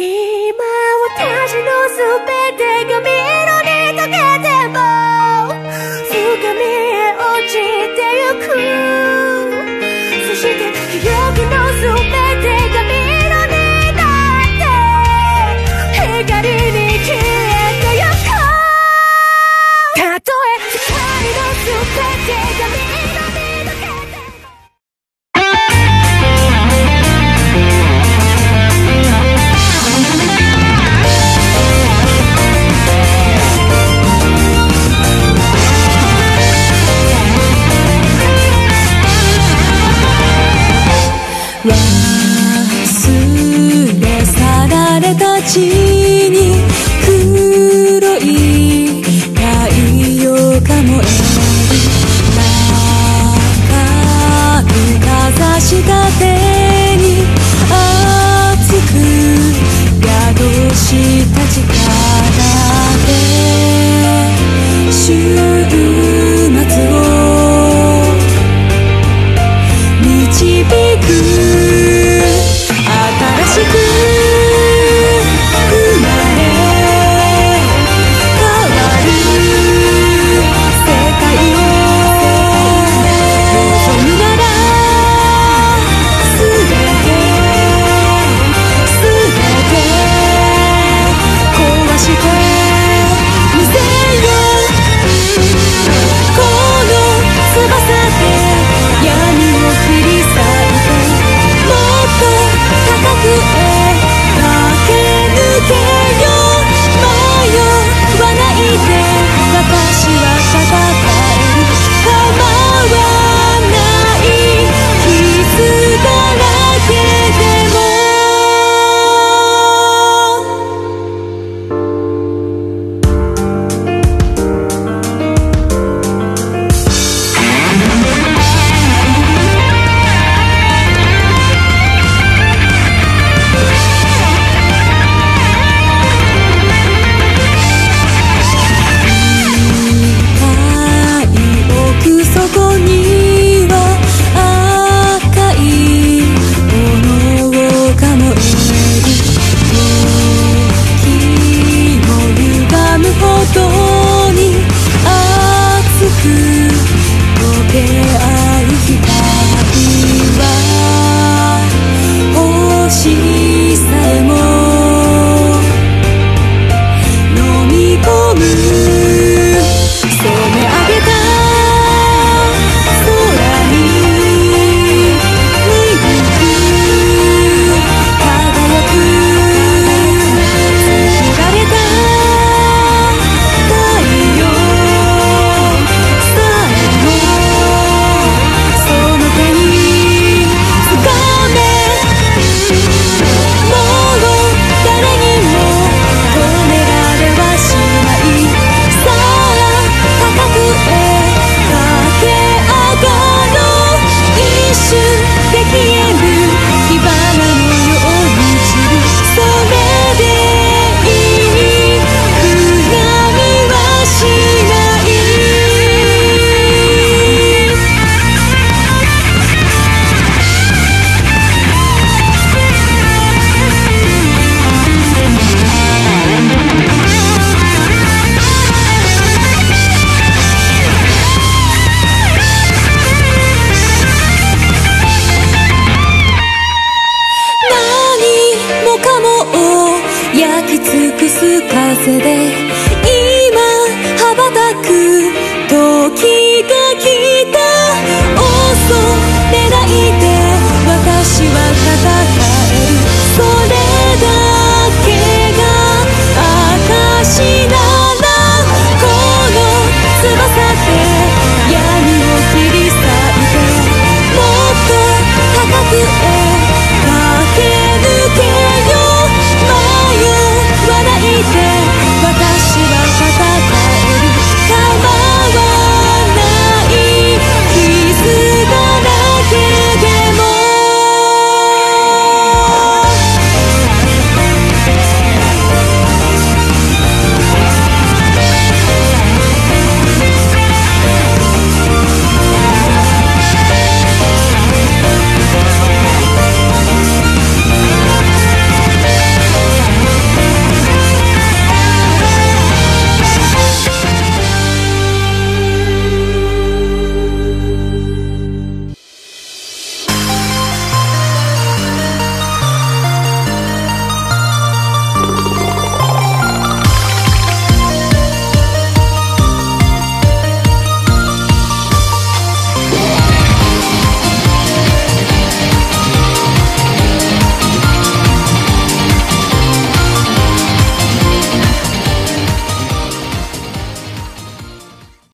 今私のすべてが見色に溶けても深みへ落ちてゆく。そして記憶のすべてが見色になって光に消えてゆくたとえ光のすべてが見忘れ去られた地に吹くす風で今羽ばたく時が来た。遅い